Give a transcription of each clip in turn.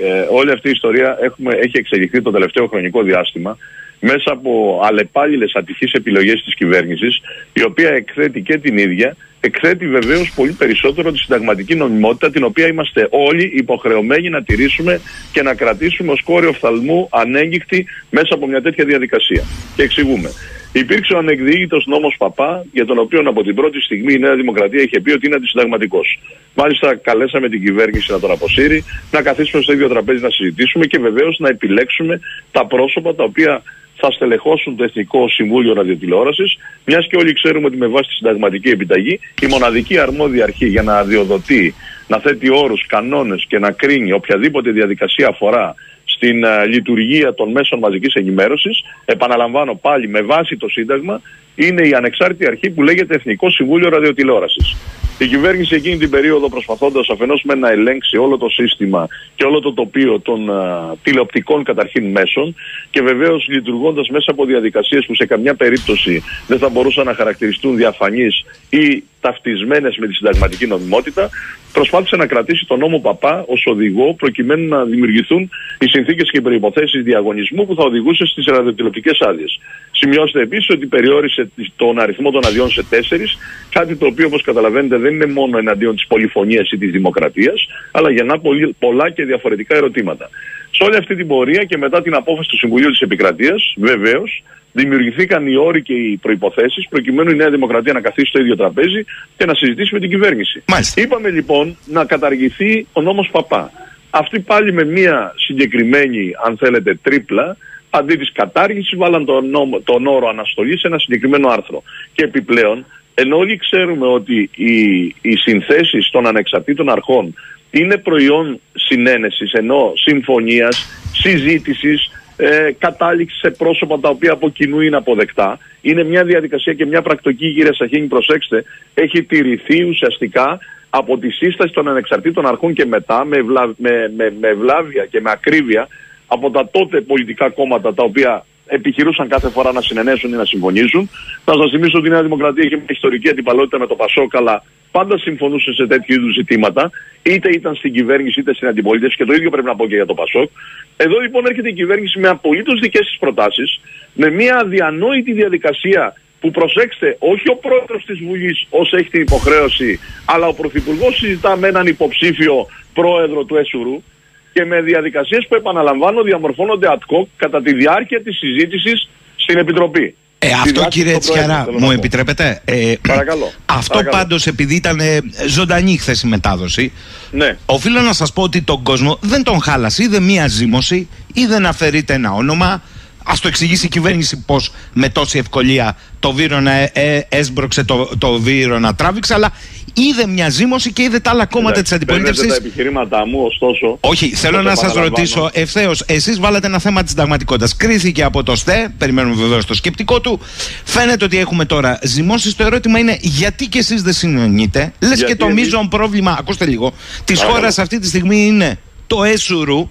ε, όλη αυτή η ιστορία έχουμε, έχει εξελιχθεί το τελευταίο χρονικό διάστημα μέσα από αλλεπάλληλες ατυχείς επιλογές της κυβέρνησης, η οποία εκθέτει και την ίδια, εκθέτει βεβαίως πολύ περισσότερο τη συνταγματική νομιμότητα, την οποία είμαστε όλοι υποχρεωμένοι να τηρήσουμε και να κρατήσουμε ως κόριο οφθαλμού ανέγκυχτη μέσα από μια τέτοια διαδικασία. Και εξηγούμε. Υπήρξε ο ανεκδίκητος νόμος Παπά, για τον οποίο από την πρώτη στιγμή η Νέα Δημοκρατία είχε πει ότι είναι αντισυνταγματικός. Μάλιστα, καλέσαμε την κυβέρνηση να τον αποσύρει, να καθίσουμε στο ίδιο τραπέζι να συζητήσουμε και βεβαίως να επιλέξουμε τα πρόσωπα τα οποία θα στελεχώσουν το Εθνικό Συμβούλιο Ραδιοτηλεόρασης, μιας και όλοι ξέρουμε ότι με βάση τη συνταγματική επιταγή η μοναδική αρμόδια αρχή για να αδειοδοτεί, να θέτει όρους, κανόνες και να κρίνει οποιαδήποτε διαδικασία αφορά στην uh, λειτουργία των μέσων μαζικής ενημέρωσης, επαναλαμβάνω πάλι με βάση το Σύνταγμα, είναι η ανεξάρτητη αρχή που λέγεται Εθνικό Συμβούλιο Ραδιοτηλεόρασης. Η κυβέρνηση εκείνη την περίοδο προσπαθώντας αφενός με να ελέγξει όλο το σύστημα και όλο το τοπίο των uh, τηλεοπτικών καταρχήν μέσων και βεβαίως λειτουργώντας μέσα από διαδικασίες που σε καμιά περίπτωση δεν θα μπορούσαν να χαρακτηριστούν διαφανείς ή ταυτισμένες με τη συνταγματική νομιμότητα, προσπάθησε να κρατήσει τον νόμο Παπά ως οδηγό προκειμένου να δημιουργηθούν οι συνθήκες και οι προποθέσει διαγωνισμού που θα οδηγούσε στις ραδιοτηλεοπτικές άδειες. Σημειώστε επίσης ότι περιόρισε τον αριθμό των αδειών σε τέσσερις, κάτι το οποίο όπως καταλαβαίνετε δεν είναι μόνο εναντίον της πολυφωνίας ή της δημοκρατίας, αλλά γεννά πολλά και διαφορετικά ερωτήματα. Σε όλη αυτή την πορεία και μετά την απόφαση του Συμβουλίου της Επικρατείας, βεβαίως, δημιουργηθήκαν οι όροι και οι προποθέσει προκειμένου η Νέα Δημοκρατία να καθίσει στο ίδιο τραπέζι και να συζητήσει με την κυβέρνηση. Μάλιστα. Είπαμε λοιπόν να καταργηθεί ο νόμος Παπά. Αυτή πάλι με μια συγκεκριμένη, αν θέλετε, τρίπλα, αντί της κατάργησης, βάλαν τον, νόμο, τον όρο αναστολής σε ένα συγκεκριμένο άρθρο. Και επιπλέον, ενώ όλοι ξέρουμε ότι οι, οι συνθέσεις των ανεξαρτήτων αρχών είναι προϊόν συνένεσης, ενώ συμφωνίας, συζήτησης, ε, κατάληξης σε πρόσωπα τα οποία από κοινού είναι αποδεκτά. Είναι μια διαδικασία και μια πρακτική, κύριε Σαχίνη, προσέξτε, έχει τηρηθεί ουσιαστικά από τη σύσταση των ανεξαρτήτων αρχών και μετά με, με, με, με βλάβια και με ακρίβεια από τα τότε πολιτικά κόμματα τα οποία επιχειρούσαν κάθε φορά να συνενέσουν ή να συμφωνήσουν. Θα σας θυμίσω ότι η Νέα Δημοκρατία είχε μια ιστορική αντιπαλότητα με το Πασόκ, αλλά πάντα συμφωνούσε σε τέτοιου είδους ζητήματα, είτε ήταν στην κυβέρνηση είτε στην αντιπολίτευση, και το ίδιο πρέπει να πω και για το Πασόκ. Εδώ λοιπόν έρχεται η κυβέρνηση με απολύτως δικές της προτάσεις, με μια αδιανόητη διαδικασία που προσέξτε, όχι ο πρόεδρος της Βουλής όσο έχει την υποχρέωση, αλλά ο Πρωθυπουργός συζητά με έναν υποψήφιο πρόεδρο του ΕΣΟΥΡΟΥ και με διαδικασίες που επαναλαμβάνω διαμορφώνονται ad hoc κατά τη διάρκεια της συζήτησης στην Επιτροπή. Ε, αυτό κύριε Τσιαρά, μου επιτρέπετε; Ε, παρακαλώ. Αυτό παρακαλώ. πάντως επειδή ήταν ε, ζωντανή χθες η μετάδοση, ναι. οφείλω να σας πω ότι τον κόσμο δεν τον χάλασε είδε μία ζήμωση ή δεν αφαιρείται ένα όνομα Α το εξηγήσει η κυβέρνηση πώς με τόση ευκολία το Βύρονα ε, ε, έσπρωξε το, το Βύρονα τράβηξε, αλλά είδε μια ζήμωση και είδε τα άλλα κόμματα της αντιπολίτευσης. τα επιχειρήματά μου, ωστόσο. Όχι, θέλω να σας ρωτήσω ευθέως. Εσείς βάλατε ένα θέμα της συνταγματικότητας. Κρίθηκε από το ΣΤΕ, περιμένουμε βεβαίως το σκεπτικό του. Φαίνεται ότι έχουμε τώρα ζυμώσεις. Το ερώτημα είναι γιατί και εσείς δεν συνεννοείτε. Λες και το μείζον πρόβλημα, ακούστε λίγο, της χώρας αυτή τη στιγμή είναι το ΕΣΟΥΡΟΥ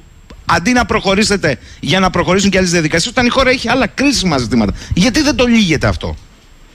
αντί να προχωρήσετε για να προχωρήσουν και άλλες διαδικασίες, όταν η χώρα έχει άλλα κρίσιμα ζητήματα. Γιατί δεν το λύγετε αυτό;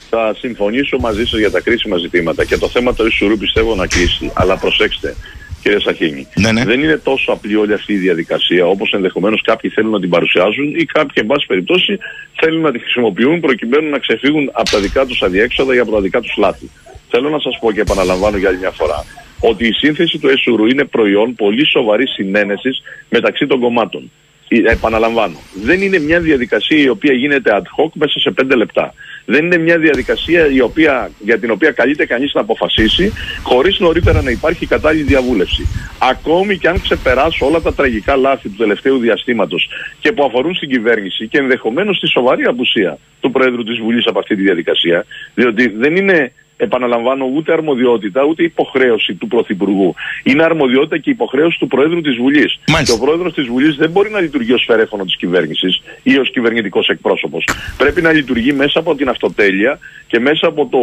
Θα συμφωνήσω μαζί σας για τα κρίσιμα ζητήματα και το θέμα του Ισουρού πιστεύω να κλείσει. Αλλά προσέξτε, κύριε Σαχίνη, ναι, ναι. δεν είναι τόσο απλή όλη αυτή η διαδικασία όπως ενδεχομένως κάποιοι θέλουν να την παρουσιάζουν ή κάποιοι, εν πάση περιπτώσει, θέλουν να τη χρησιμοποιούν προκειμένου να ξεφύγουν από τα δικά τους αδιέξοδα ή από τα δικά τους λάθη. Θέλω να σας πω και επαναλαμβάνω για άλλη μια φορά ότι η σύνθεση του ΕΣΟΥΡΟΥ είναι προϊόν πολύ σοβαρής συνένεσης μεταξύ των κομμάτων. Επαναλαμβάνω, δεν είναι μια διαδικασία η οποία γίνεται ad hoc μέσα σε πέντε λεπτά. Δεν είναι μια διαδικασία η οποία, για την οποία καλείται κανείς να αποφασίσει χωρίς νωρίτερα να υπάρχει κατάλληλη διαβούλευση. Ακόμη και αν ξεπεράσω όλα τα τραγικά λάθη του τελευταίου διαστήματος και που αφορούν στην κυβέρνηση και ενδεχομένως τη σοβαρή απουσία του Πρόεδρου της Βουλής από αυτή τη διαδικασία, διότι δεν είναι επαναλαμβάνω, ούτε αρμοδιότητα ούτε υποχρέωση του Πρωθυπουργού. Είναι αρμοδιότητα και υποχρέωση του Προέδρου της Βουλής. Και ο Πρόεδρος της Βουλής δεν μπορεί να λειτουργεί ως φερέφωνο της κυβέρνησης ή ως κυβερνητικός εκπρόσωπος. Πρέπει να λειτουργεί μέσα από την αυτοτέλεια και μέσα από το,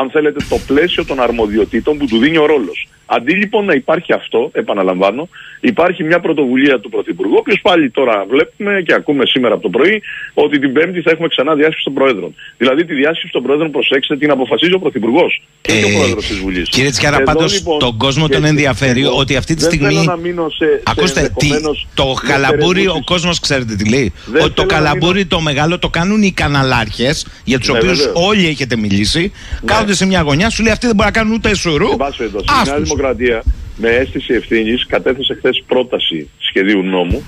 αν θέλετε, το πλαίσιο των αρμοδιοτήτων που του δίνει ο ρόλος. Αντί λοιπόν να υπάρχει αυτό, επαναλαμβάνω, υπάρχει μια πρωτοβουλία του Πρωθυπουργού, ο οποίος πάλι τώρα βλέπουμε και ακούμε σήμερα από το πρωί ότι την Πέμπτη θα έχουμε ξανά διάσκεψη των Προέδρων. Δηλαδή τη διάσκεψη των Προέδρων, προσέξτε, την αποφασίζει ο Πρωθυπουργός και ε, ο Πρόεδρος της Βουλής. Κύριε Τσιάρα, πάντως λοιπόν, τον κόσμο τον ενδιαφέρει εγώ, ότι αυτή τη στιγμή. Δεν θέλω να μείνω σε. Ακούστε, σε τι, το καλαμπούρι, ο κόσμος ξέρετε τι λέει. ότι το καλαμπούρι το μεγάλο το κάνουν οι καναλάρχες, για τους ναι, οποίους όλοι έχετε μιλήσει. Ναι. Κάθονται σε μια γωνιά, σου λέει αυτοί δεν μπορούν να κάνουν ούτε σουρού. Η Νέα Δημοκρατία με αίσθηση ευθύνης κατέθεσε χθες πρόταση σχεδίου νόμου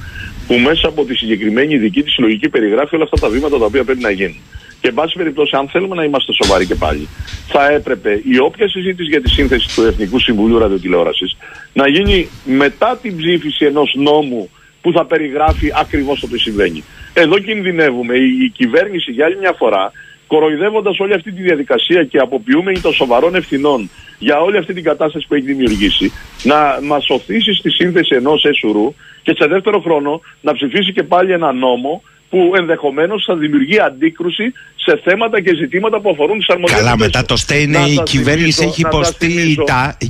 που μέσα από τη συγκεκριμένη δική της λογική περιγράφει όλα αυτά τα βήματα τα οποία πρέπει να γίνουν. Και εν πάση περιπτώσει, αν θέλουμε να είμαστε σοβαροί και πάλι, θα έπρεπε η όποια συζήτηση για τη σύνθεση του Εθνικού Συμβουλίου Ραδιοτηλεόρασης να γίνει μετά την ψήφιση ενός νόμου που θα περιγράφει ακριβώς το τι συμβαίνει. Εδώ κινδυνεύουμε η, η κυβέρνηση για άλλη μια φορά κοροϊδεύοντας όλη αυτή τη διαδικασία και αποποιούμενη των σοβαρών ευθυνών για όλη αυτή την κατάσταση που έχει δημιουργήσει, να μας οθήσεις στη σύνθεση ενός έσουρου και σε δεύτερο χρόνο να ψηφίσει και πάλι ένα νόμο που ενδεχομένως θα δημιουργεί αντίκρουση σε θέματα και ζητήματα που αφορούν τις αρμοδιότητες. Καλά, μετά το στέινε η κυβέρνηση έχει υποστεί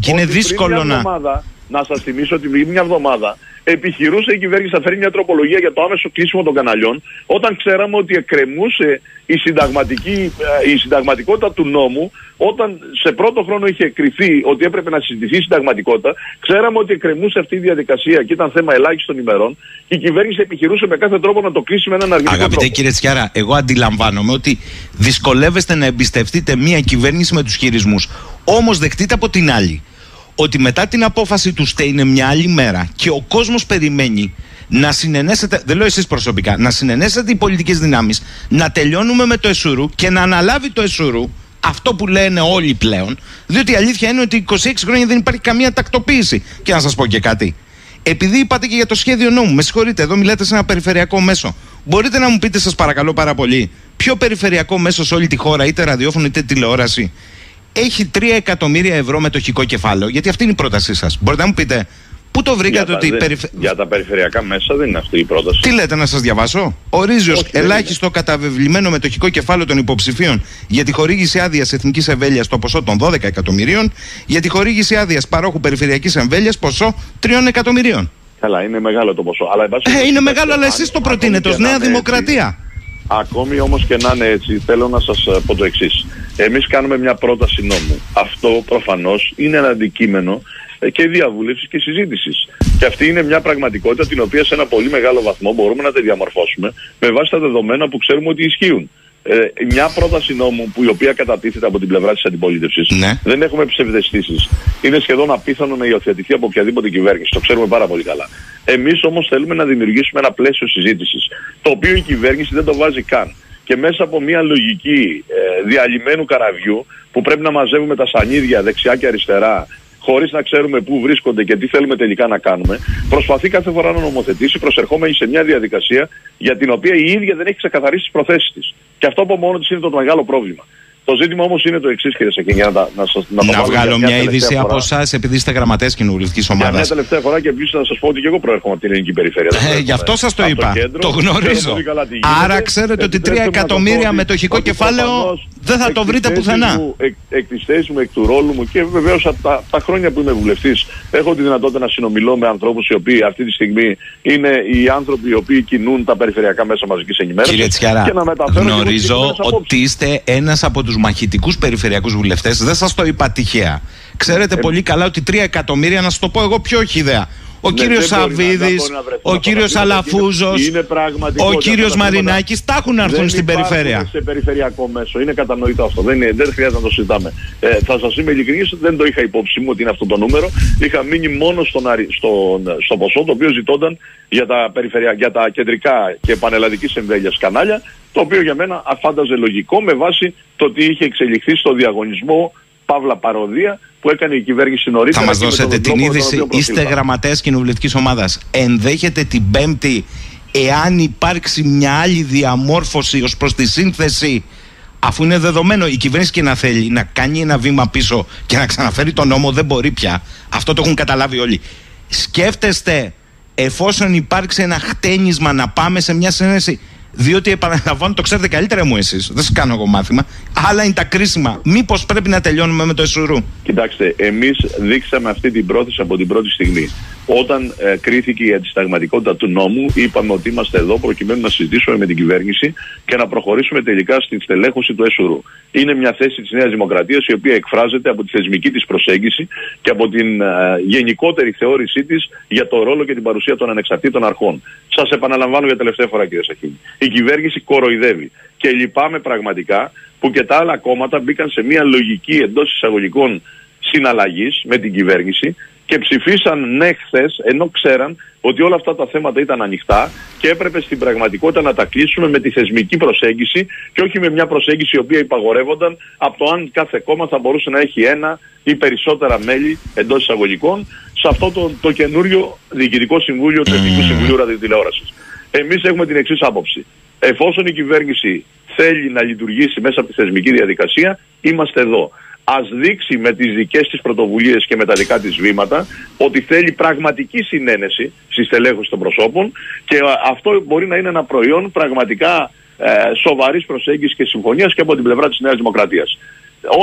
και είναι δύσκολο να. να σας θυμίσω ότι πριν μια εβδομάδα επιχειρούσε η κυβέρνηση να φέρει μια τροπολογία για το άμεσο κλείσιμο των καναλιών, όταν ξέραμε ότι εκκρεμούσε η, συνταγματική, ε, η συνταγματικότητα του νόμου, όταν σε πρώτο χρόνο είχε κρυθεί ότι έπρεπε να συζητηθεί η συνταγματικότητα, ξέραμε ότι εκκρεμούσε αυτή η διαδικασία και ήταν θέμα ελάχιστων ημερών και η κυβέρνηση επιχειρούσε με κάθε τρόπο να το κλείσει με έναν αρνητικό Αγαπητέ τρόπο. κύριε Τσιάρα, εγώ αντιλαμβάνομαι ότι δυσκολεύεστε να εμπιστευτείτε μια κυβέρνηση με τους χειρισμούς. Όμως δεχτείτε από την άλλη ότι μετά την απόφαση του ΣΤΕ είναι μια άλλη μέρα και ο κόσμος περιμένει να συνενέσετε, δεν λέω εσείς προσωπικά, να συνενέσετε οι πολιτικές δυνάμεις, να τελειώνουμε με το ΕΣΟΥΡΟΥ και να αναλάβει το ΕΣΟΥΡΟΥ αυτό που λένε όλοι πλέον, διότι η αλήθεια είναι ότι 26 χρόνια δεν υπάρχει καμία τακτοποίηση. Και να σας πω και κάτι. Επειδή είπατε και για το σχέδιο νόμου, με συγχωρείτε, εδώ μιλάτε σε ένα περιφερειακό μέσο. Μπορείτε να μου πείτε, σας παρακαλώ πάρα πολύ, ποιο περιφερειακό μέσο σε όλη τη χώρα, είτε ραδιόφωνο είτε τηλεόραση, έχει 3 εκατομμύρια ευρώ μετοχικό κεφάλαιο, γιατί αυτή είναι η πρότασή σας. Μπορείτε να μου πείτε, πού το βρήκατε ότι. Δεν, Για τα περιφερειακά μέσα δεν είναι αυτή η πρόταση. Τι λέτε, να σας διαβάσω; Ορίζει ω ελάχιστο καταβεβλημένο μετοχικό κεφάλαιο των υποψηφίων για τη χορήγηση άδειας εθνικής εμβέλειας το ποσό των 12 εκατομμυρίων, για τη χορήγηση άδειας παρόχου περιφερειακής εμβέλειας ποσό 3 εκατομμυρίων. Καλά, είναι μεγάλο το ποσό. Αλλά, ε, είναι μεγάλο, αλλά εσείς το προτείνετε ως Νέα Δημοκρατία. Ακόμη όμως και να είναι έτσι, θέλω να σας ε, πω το εξής. Εμείς κάνουμε μια πρόταση νόμου. Αυτό προφανώς είναι ένα αντικείμενο ε, και διαβούλευσης και συζήτησης. Και αυτή είναι μια πραγματικότητα την οποία σε ένα πολύ μεγάλο βαθμό μπορούμε να τη διαμορφώσουμε με βάση τα δεδομένα που ξέρουμε ότι ισχύουν ε, μια πρόταση νόμου που η οποία κατατίθεται από την πλευρά της αντιπολίτευσης. Ναι. Δεν έχουμε ψευδεστήσεις. Είναι σχεδόν απίθανο να υιοθετηθεί από οποιαδήποτε κυβέρνηση. Το ξέρουμε πάρα πολύ καλά. Εμείς όμως θέλουμε να δημιουργήσουμε ένα πλαίσιο συζήτησης, το οποίο η κυβέρνηση δεν το βάζει καν. Και μέσα από μια λογική ε, διαλυμένου καραβιού που πρέπει να μαζεύουμε τα σανίδια δεξιά και αριστερά χωρίς να ξέρουμε πού βρίσκονται και τι θέλουμε τελικά να κάνουμε, προσπαθεί κάθε φορά να νομοθετήσει προσερχόμενη σε μια διαδικασία για την οποία η ίδια δεν έχει ξεκαθαρίσει τις προθέσεις της. Και αυτό από μόνο της είναι το μεγάλο πρόβλημα. Το ζήτημα όμως είναι το εξής, κύριε Σεκίνη, να, να, να, να, να βγάλω μια, μια είδηση από εσάς, επειδή είστε γραμματέας κοινοβουλευτικής ομάδα. μια τελευταία φορά και επίσης να σας πω ότι και εγώ προέρχομαι από την ελληνική περιφέρεια. Ε, γι' αυτό σας το είπα. Το, κέντρο, το γνωρίζω. Άρα ξέρετε ότι 3 εκατομμύρια μετοχικό κεφάλαιο δεν θα το βρείτε πουθενά. Εκ, εκ τη θέση μου, εκ του ρόλου μου και βεβαίως από τα, τα χρόνια που είμαι βουλευτής, έχω τη δυνατότητα να συνομιλώ με ανθρώπους οι οποίοι αυτή τη στιγμή είναι οι άνθρωποι οι οποίοι κινούν τα περιφερειακά μέσα μαζικής ενημέρωσης. Κύριε Τσιαρά, γνωρίζω ότι είστε ένας από τους μαχητικούς περιφερειακούς βουλευτές. Δεν σας το είπα τυχαία. Ξέρετε ε, πολύ καλά ότι 3 εκατομμύρια, να σας το πω εγώ πιο ιδέα. Ο ναι, κύριος Σαββίδης, ο κύριος Αλαφούζος, ο κύριος Μαρινάκης τα έχουν να έρθουν στην περιφέρεια. σε περιφερειακό μέσο. Είναι κατανοητό αυτό. Δεν, είναι, δεν χρειάζεται να το συζητάμε. Ε, θα σας είμαι ειλικρινής, δεν το είχα υπόψη μου ότι είναι αυτό το νούμερο. Είχα μείνει μόνο στον, στον, στο ποσό το οποίο ζητώνταν για τα, περιφερεια, για τα κεντρικά και πανελλαδικής εμβέλειας κανάλια. Το οποίο για μένα αφάνταζε λογικό με βάση το τι είχε εξελιχθεί στο διαγωνισμό παύλα παροδία που έκανε η κυβέρνηση νωρίτερα. Θα μας δώσετε την είδηση. Είστε γραμματέας κοινοβουλευτικής ομάδας. Ενδέχεται την Πέμπτη, εάν υπάρξει μια άλλη διαμόρφωση ως προς τη σύνθεση, αφού είναι δεδομένο η κυβέρνηση και να θέλει να κάνει ένα βήμα πίσω και να ξαναφέρει τον νόμο, δεν μπορεί πια. Αυτό το έχουν καταλάβει όλοι. Σκέφτεστε, εφόσον υπάρξει ένα χτένισμα, να πάμε σε μια συνένεση Διότι επαναλαμβάνω, το ξέρετε καλύτερα μου εσείς. Δεν σας κάνω εγώ μάθημα. Άλλα είναι τα κρίσιμα. Μήπως πρέπει να τελειώνουμε με το Εσουρού; Κοιτάξτε, εμείς δείξαμε αυτή την πρόθεση από την πρώτη στιγμή. Όταν ε, κρίθηκε η αντισταγματικότητα του νόμου, είπαμε ότι είμαστε εδώ προκειμένου να συζητήσουμε με την κυβέρνηση και να προχωρήσουμε τελικά στην στελέχωση του ΕΣΟΡΟΥ. Είναι μια θέση της Νέας Δημοκρατίας η οποία εκφράζεται από τη θεσμική της προσέγγιση και από την ε, γενικότερη θεώρησή της για το ρόλο και την παρουσία των ανεξαρτήτων αρχών. Σας επαναλαμβάνω για τελευταία φορά, κύριε Σαχίνη. Η κυβέρνηση κοροϊδεύει. Και λυπάμαι πραγματικά που και τα άλλα κόμματα μπήκαν σε μια λογική εντός εισαγωγικών συναλλαγής με την κυβέρνηση και ψηφίσαν ναι χθες, ενώ ξέραν ότι όλα αυτά τα θέματα ήταν ανοιχτά και έπρεπε στην πραγματικότητα να τα κλείσουμε με τη θεσμική προσέγγιση και όχι με μια προσέγγιση η οποία υπαγορεύονταν από το αν κάθε κόμμα θα μπορούσε να έχει ένα ή περισσότερα μέλη εντός εισαγωγικών σε αυτό το, το καινούριο Διοικητικό Συμβούλιο του Εθνικού Συμβουλίου Ραδιοτηλεόρασης. Εμείς έχουμε την εξής άποψη. Εφόσον η κυβέρνηση θέλει να λειτουργήσει μέσα από τη θεσμική διαδικασία, είμαστε εδώ ας δείξει με τις δικές της πρωτοβουλίες και με τα δικά της βήματα ότι θέλει πραγματική συνένεση στη στελέχωση των προσώπων και αυτό μπορεί να είναι ένα προϊόν πραγματικά ε, σοβαρής προσέγγισης και συμφωνίας και από την πλευρά της Νέας Δημοκρατίας.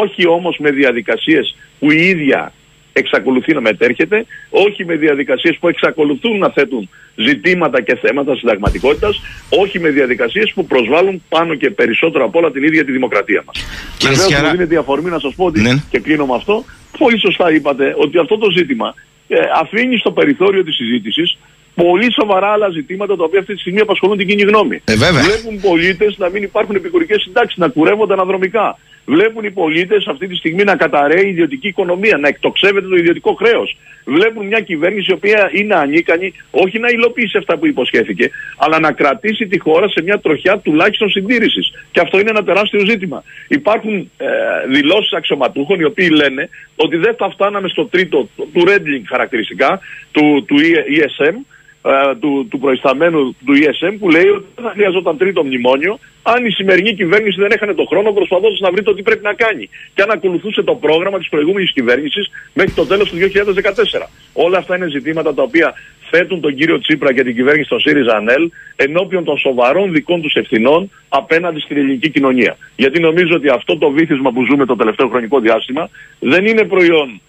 Όχι όμως με διαδικασίες που η ίδια εξακολουθεί να μετέρχεται, όχι με διαδικασίες που εξακολουθούν να θέτουν ζητήματα και θέματα συνταγματικότητας, όχι με διαδικασίες που προσβάλλουν πάνω και περισσότερο από όλα την ίδια τη δημοκρατία μας. Και Βεβαίως μου δίνεται η αφορμή να σας πω ότι, ναι. και κλείνω με αυτό, πολύ σωστά είπατε ότι αυτό το ζήτημα ε, αφήνει στο περιθώριο της συζήτησης πολύ σοβαρά άλλα ζητήματα τα οποία αυτή τη στιγμή απασχολούν την κοινή γνώμη. Ε, Βλέπουν πολίτες να μην υπάρχουν επικουρικές συντάξεις, να κουρεύονται αναδρομικά Βλέπουν οι πολίτες αυτή τη στιγμή να καταραίει η ιδιωτική οικονομία, να εκτοξεύεται το ιδιωτικό χρέος. Βλέπουν μια κυβέρνηση η οποία είναι ανίκανη όχι να υλοποιήσει αυτά που υποσχέθηκε, αλλά να κρατήσει τη χώρα σε μια τροχιά τουλάχιστον συντήρησης. Και αυτό είναι ένα τεράστιο ζήτημα. Υπάρχουν ε, δηλώσεις αξιωματούχων οι οποίοι λένε ότι δεν θα φτάναμε στο τρίτο του Redling χαρακτηριστικά, του, του ESM, ε, του, του προϊσταμένου του ESM που λέει ότι δεν θα χρειαζόταν τρίτο μνημόνιο αν η σημερινή κυβέρνηση δεν έκανε τον χρόνο προσπαθώντας να βρει το τι πρέπει να κάνει και αν ακολουθούσε το πρόγραμμα της προηγούμενης κυβέρνησης μέχρι το τέλος του 2014. Όλα αυτά είναι ζητήματα τα οποία θέτουν τον κύριο Τσίπρα και την κυβέρνηση των ΣΥΡΙΖΑ ΑΝΕΛ ενώπιον των σοβαρών δικών τους ευθυνών απέναντι στην ελληνική κοινωνία. Γιατί νομίζω ότι αυτό το βήθισμα που ζούμε το τελευταίο χρονικό διάστημα δεν είναι προϊόν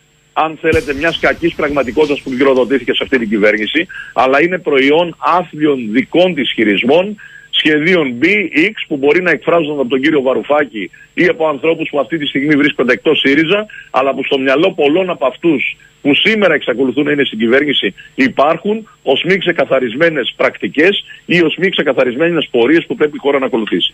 αν θέλετε, μιας κακής πραγματικότητας που γυροδοτήθηκε σε αυτή την κυβέρνηση, αλλά είναι προϊόν άθλιων δικών της χειρισμών, σχεδίων B, X, που μπορεί να εκφράζονται από τον κύριο Βαρουφάκη ή από ανθρώπους που αυτή τη στιγμή βρίσκονται εκτός ΣΥΡΙΖΑ, αλλά που στο μυαλό πολλών από αυτούς που σήμερα εξακολουθούν να είναι στην κυβέρνηση υπάρχουν ως μη ξεκαθαρισμένες πρακτικές ή ως μη ξεκαθαρισμένες πορείες που πρέπει η χώρα να ακολουθήσει.